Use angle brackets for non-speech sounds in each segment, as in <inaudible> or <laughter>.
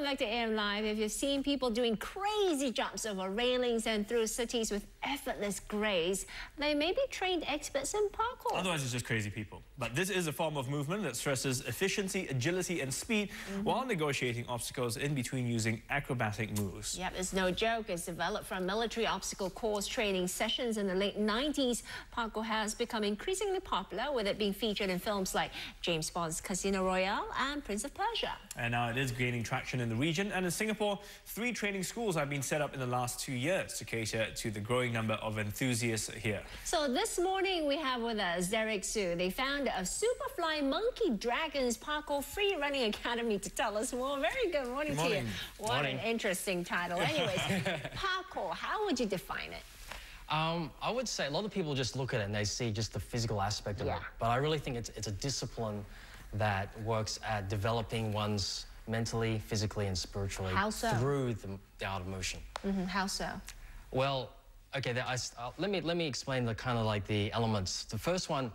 Welcome back to AM Live. If you've seen people doing crazy jumps over railings and through cities with effortless grace, they may be trained experts in parkour. Otherwise, it's just crazy people. But this is a form of movement that stresses efficiency, agility, and speed mm -hmm. while negotiating obstacles in between using acrobatic moves. Yep, it's no joke. It's developed from military obstacle course training sessions in the late 90s. Parkour has become increasingly popular, with it being featured in films like James Bond's Casino Royale and Prince of Persia. And now it is gaining traction in the region. And in Singapore, three training schools have been set up in the last two years to cater to the growing number of enthusiasts here. So this morning we have with us Derrick Siu, the founder of Superfly Monkey Dragons Parkour Free Running Academy to tell us more. Very good morning, good morning. to you. What morning. an interesting title. Anyways, <laughs> parkour, how would you define it? Um, I would say a lot of people just look at it and they see just the physical aspect of yeah. it. But I really think it's, it's a discipline that works at developing one's mentally, physically, and spiritually so? through the, the, art of motion. Mm -hmm. How so? Well, okay, I, uh, let me let me explain the kind of like the elements. The first one,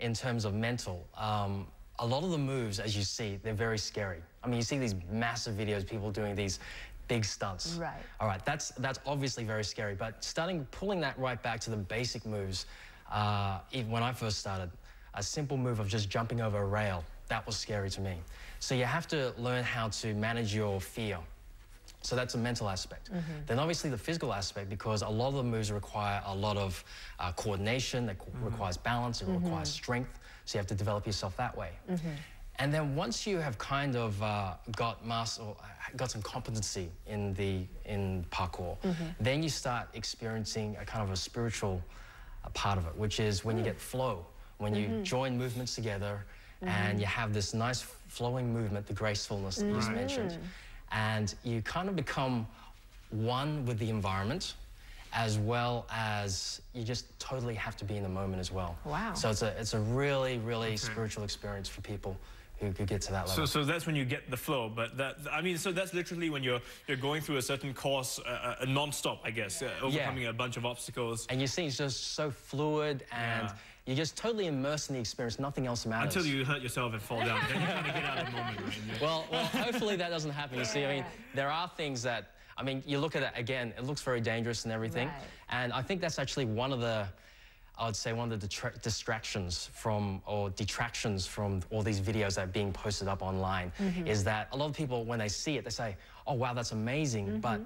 in terms of mental, um, a lot of the moves, as you see, they're very scary. I mean, you see these massive videos, people doing these big stunts. Right. All right, that's that's obviously very scary. But starting pulling that right back to the basic moves, uh, even when I first started, a simple move of just jumping over a rail, that was scary to me. So you have to learn how to manage your fear. So that's a mental aspect. Mm -hmm. Then obviously the physical aspect, because a lot of the moves require a lot of uh, coordination, that mm -hmm. requires balance, it mm -hmm. requires strength. So you have to develop yourself that way. Mm-hmm. And then once you have kind of uh, got mass or uh, got some competency in the in parkour, mm-hmm. then you start experiencing a kind of a spiritual uh, part of it, which is when you mm. get flow, when you mm-hmm. join movements together mm -hmm. and you have this nice flowing movement, the gracefulness that you just mentioned, and you kind of become one with the environment as well as you just totally have to be in the moment as well. Wow. So it's a, it's a really, really okay. spiritual experience for people who could get to that level. So, so that's when you get the flow, but that, I mean, so that's literally when you're you're going through a certain course, uh, uh, non-stop, I guess, uh, overcoming yeah. a bunch of obstacles. And you see it's just so fluid and yeah. You're just totally immersed in the experience, nothing else matters. Until you hurt yourself and fall down, then you kind of get out of the moment. Right? <laughs> Well, well, hopefully that doesn't happen. You see, I mean, there are things that, I mean, you look at it again, it looks very dangerous and everything. Right. And I think that's actually one of the, I would say one of the distractions from or detractions from all these videos that are being posted up online mm -hmm. is that a lot of people, when they see it, they say, oh, wow, that's amazing, mm -hmm. but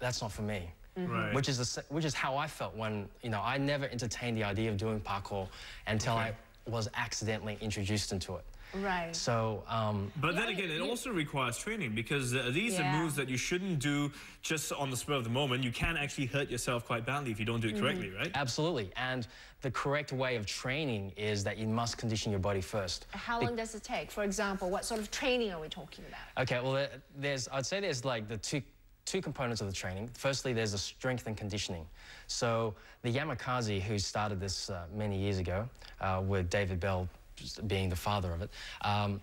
that's not for me. Mm -hmm. right. Which is the, which is how I felt when you know I never entertained the idea of doing parkour until okay. I was accidentally introduced into it. Right. So, um, but then again, it also requires training because uh, these yeah. are moves that you shouldn't do just on the spur of the moment. You can actually hurt yourself quite badly if you don't do it mm -hmm. correctly, right? Absolutely. And the correct way of training is that you must condition your body first. How long does it take? For example, what sort of training are we talking about? Okay, well, there's, I'd say there's like the two two components of the training. Firstly, there's the strength and conditioning. So the Yamakasi, who started this uh, many years ago, uh, with David Belle being the father of it, um,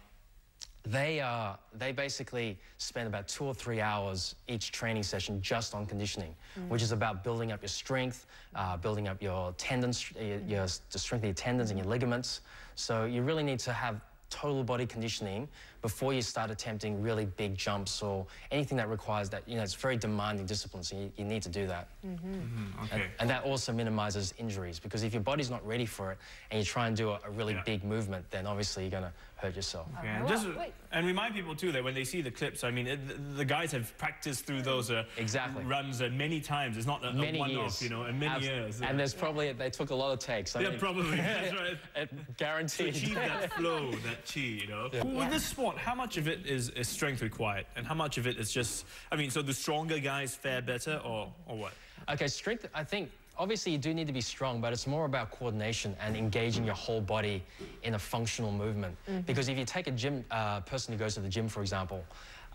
they, uh, they basically spend about two or three hours each training session just on conditioning, mm -hmm. which is about building up your strength, uh, building up your tendons, your, your, the strength of your tendons and your ligaments. So you really need to have total body conditioning before you start attempting really big jumps or anything that requires that, you know, it's very demanding discipline, so you, you need to do that. Mm -hmm. Mm -hmm. Okay. And, and, that also minimizes injuries because if your body's not ready for it and you try and do a, a really yeah. big movement, then obviously you're going to hurt yourself. Okay. And, just, and, remind people too that when they see the clips, I mean, it, the, the, guys have practiced through those uh, exactly. runs uh, many times. It's not a, a one-off, you know, and many Absol years. And there's probably, they took a lot of takes. I yeah, mean, probably, <laughs> that's <laughs> right. guaranteed. To achieve that flow, that chi, you know. Yeah. With this sport, how much of it is, is strength required? And how much of it is just, I mean, so the stronger guys fare better or, or what? Okay, strength, I think, obviously you do need to be strong, but it's more about coordination and engaging your whole body in a functional movement. Mm -hmm. Because if you take a gym uh, person who goes to the gym, for example,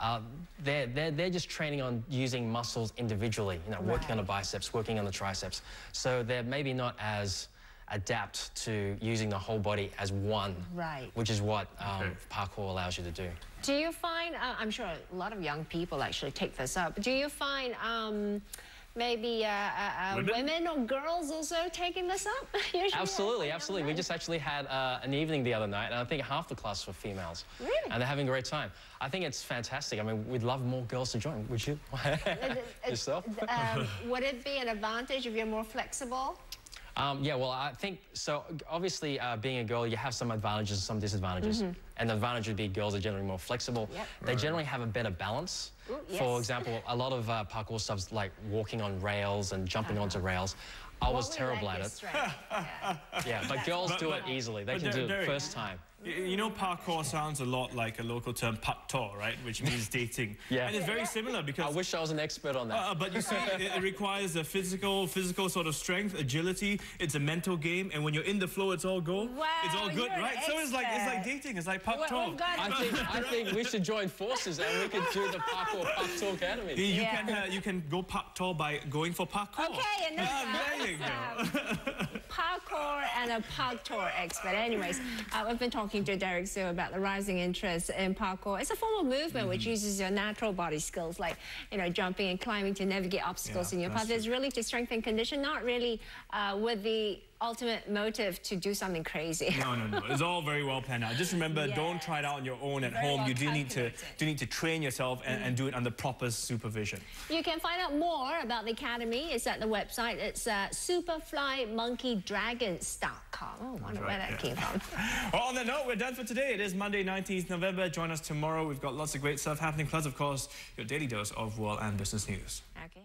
uh, they're, they're, they're just training on using muscles individually, you know, right. working on the biceps, working on the triceps. So they're maybe not as adapt to using the whole body as one. Right. Which is what um, okay. parkour allows you to do. Do you find, uh, I'm sure a lot of young people actually take this up, do you find um, maybe uh, uh, uh, Women? women? or girls also taking this up? <laughs> Absolutely, absolutely. We just actually had uh, an evening the other night, and I think half the class were females. Really? And they're having a great time. I think it's fantastic. I mean, we'd love more girls to join. Would you? <laughs> Yourself? um, would it be an advantage if you're more flexible? Um, yeah, well, I think so. Obviously, uh, being a girl, you have some advantages and some disadvantages. And the advantage would be girls are generally more flexible. Yep. They generally have a better balance. Ooh, For example, a lot of uh, parkour stuff's like walking on rails and jumping onto rails. I What was terrible like at it. <laughs> Yeah. Yeah, but girls But- do but- it easily. They but can do it Derrick- first time. You know, parkour sounds a lot like a local term, pak tor, right? Which <laughs> means dating. Yeah. And it's very similar because... I wish I was an expert on that. Uh, but you see, <laughs> it, it requires a physical, physical sort of strength, agility. It's a mental game, and when you're in the flow, it's all go. Wow, it's all good, you're an right? So it's like it's like dating. It's like pak We- tor. we've got- I think, I think we should join forces and we could do the Parkour Parkour Academy. You, you Yeah. can uh, you can go pak tor by going for parkour. Okay, enough Ah, of there you go. Parkour and a parkour expert. Anyways, uh, we've been talking to Derrick Siu about the rising interest in parkour. It's a form of movement which Mm-hmm. uses your natural body skills like, you know, jumping and climbing to navigate obstacles Yeah, in your path. It's really to strengthen condition, not really uh, with the ultimate motive to do something crazy. No, no, no. It's all very well planned out. Just remember, <laughs> don't try it out on your own at Very home. well you do need to do need to train yourself and, and do it under proper supervision. You can find out more about the academy. It's at the website. It's uh, superflymonkeydragons.com. Oh, I wonder where that yeah. came from. <laughs> Well, on that note, we're done for today. It is Monday, 19th November. Join us tomorrow. We've got lots of great stuff happening. Plus, of course, your daily dose of world and business news. Okay.